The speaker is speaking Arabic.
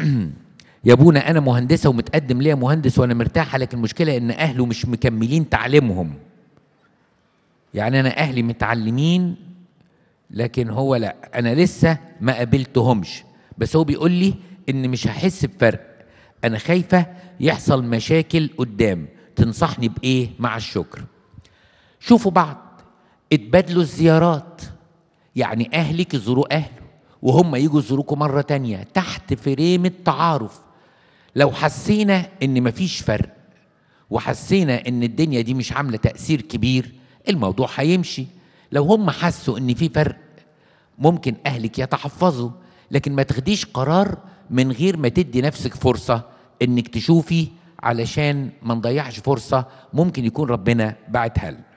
يا ابونا أنا مهندسة ومتقدم ليا مهندس وأنا مرتاحة لكن المشكلة ان اهله مش مكملين تعليمهم. يعني أنا أهلي متعلمين لكن هو لا أنا لسه ما قابلتهمش. بس هو بيقول لي ان مش هحس بفرق. أنا خايفة يحصل مشاكل قدام. تنصحني بإيه؟ مع الشكر. شوفوا بعض اتبادلوا الزيارات. يعني اهلك يزوروا اهله وهم يجوا يزوروكوا مرة تانية تحت فريم التعارف. لو حسينا إن مفيش فرق وحسينا إن الدنيا دي مش عاملة تأثير كبير الموضوع هيمشي. لو هم حسوا إن في فرق ممكن أهلك يتحفظوا. لكن ما تاخديش قرار من غير ما تدي نفسك فرصة إنك تشوفي علشان ما نضيعش فرصة ممكن يكون ربنا بعتها لنا